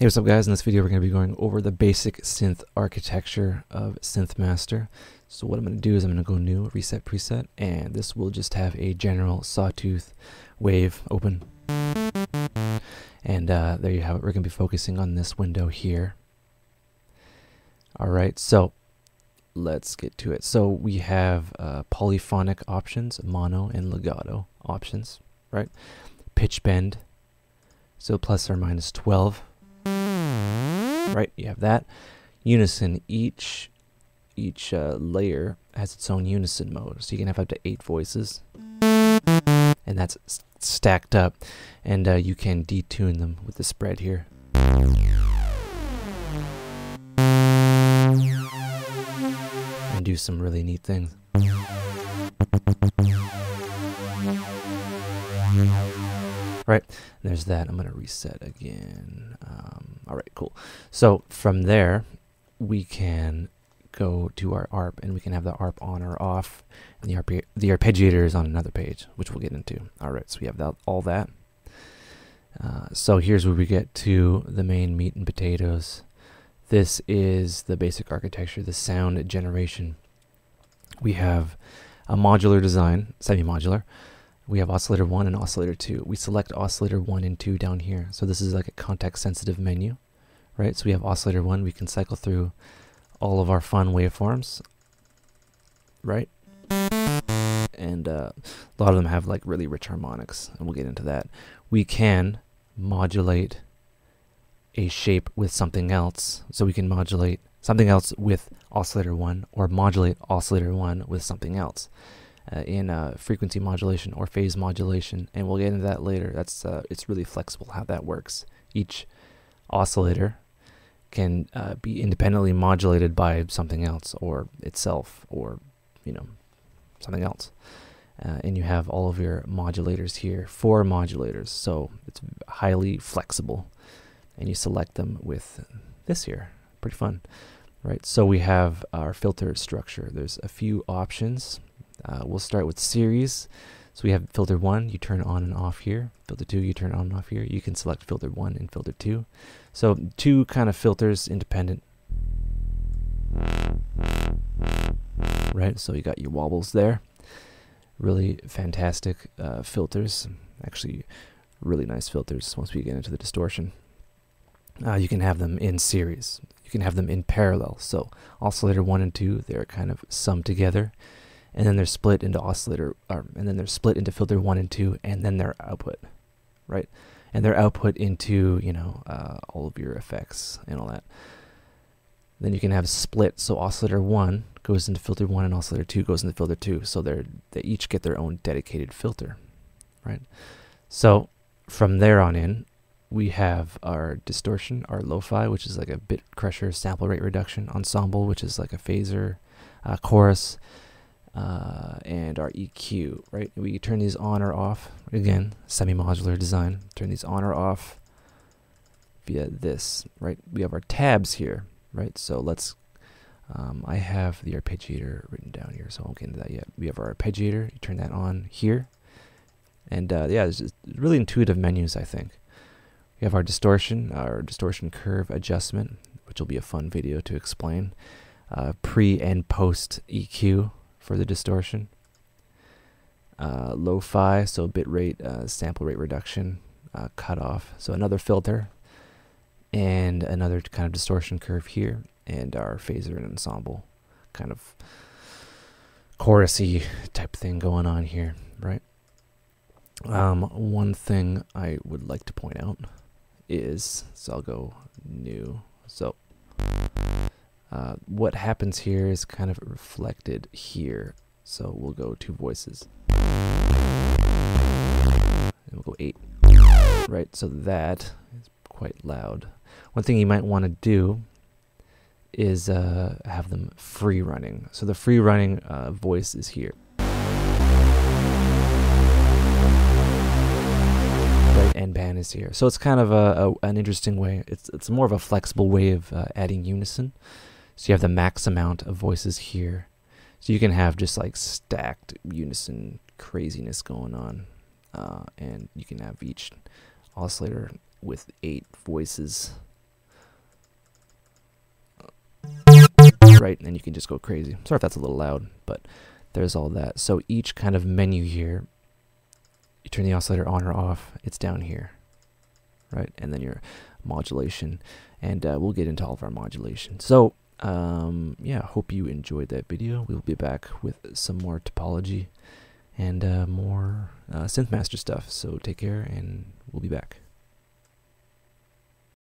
Hey, what's up guys? In this video we're going to be going over the basic synth architecture of SynthMaster. So what I'm going to do is I'm going to go new, reset preset, and this will just have a general sawtooth wave open. And uh, there you have it. We're going to be focusing on this window here. Alright, so let's get to it. So we have uh, polyphonic options, mono and legato options, right? Pitch bend, so plus or minus 12 right? You have that. Unison, each each uh, layer has its own unison mode, so you can have up to eight voices, and that's stacked up, and uh, you can detune them with the spread here. And do some really neat things. Right, there's that. I'm going to reset again. All right, cool. So from there, we can go to our ARP and we can have the ARP on or off. And the, ARP, the arpeggiator is on another page, which we'll get into. All right, so we have that, all that. Uh, so here's where we get to the main meat and potatoes. This is the basic architecture, the sound generation. We have a modular design, semi-modular, we have oscillator 1 and oscillator 2. We select oscillator 1 and 2 down here. So this is like a context sensitive menu, right? So we have oscillator 1. We can cycle through all of our fun waveforms, right? And uh, a lot of them have like really rich harmonics, and we'll get into that. We can modulate a shape with something else. So we can modulate something else with oscillator 1 or modulate oscillator 1 with something else uh, in uh, frequency modulation or phase modulation, and we'll get into that later. That's uh, it's really flexible how that works. Each oscillator can uh, be independently modulated by something else or itself or you know something else. Uh, and you have all of your modulators here, four modulators, so it's highly flexible. And you select them with this here. Pretty fun, right? So we have our filter structure. There's a few options uh, we'll start with series. So we have filter 1, you turn on and off here. Filter 2, you turn on and off here. You can select filter 1 and filter 2. So two kind of filters independent. Right, so you got your wobbles there. Really fantastic uh, filters. Actually, really nice filters once we get into the distortion. Uh, you can have them in series. You can have them in parallel. So oscillator 1 and 2, they're kind of summed together and then they're split into oscillator, um, and then they're split into filter one and two, and then their output, right? And their output into you know uh, all of your effects and all that. Then you can have split, so oscillator one goes into filter one, and oscillator two goes into filter two. So they're they each get their own dedicated filter, right? So from there on in, we have our distortion, our lo-fi, which is like a bit crusher sample rate reduction, ensemble, which is like a phaser, uh, chorus, uh, and our EQ, right? We turn these on or off. Again, semi-modular design. Turn these on or off via this, right? We have our tabs here, right? So let's, um, I have the arpeggiator written down here, so I won't get into that yet. We have our arpeggiator. You turn that on here. And uh, yeah, it's really intuitive menus, I think. We have our distortion, our distortion curve adjustment, which will be a fun video to explain. Uh, pre and post EQ, for the distortion. Uh, lo-fi, so bitrate, uh, sample rate reduction, uh, cutoff. So another filter, and another kind of distortion curve here, and our phaser and ensemble, kind of chorusy type thing going on here, right? Um, one thing I would like to point out is, so I'll go new. So uh, what happens here is kind of reflected here. So we'll go two voices. And we'll go eight. Right, so that is quite loud. One thing you might want to do is uh, have them free running. So the free running uh, voice is here. Right, and band is here. So it's kind of a, a, an interesting way. It's it's more of a flexible way of uh, adding unison. So you have the max amount of voices here. So you can have just like stacked unison craziness going on. Uh, and you can have each oscillator with eight voices. Right, and then you can just go crazy. Sorry if that's a little loud, but there's all that. So each kind of menu here, you turn the oscillator on or off, it's down here, right? And then your modulation, and uh, we'll get into all of our modulation. So um, yeah, hope you enjoyed that video. We'll be back with some more topology and uh, more uh, Synthmaster stuff. So take care, and we'll be back.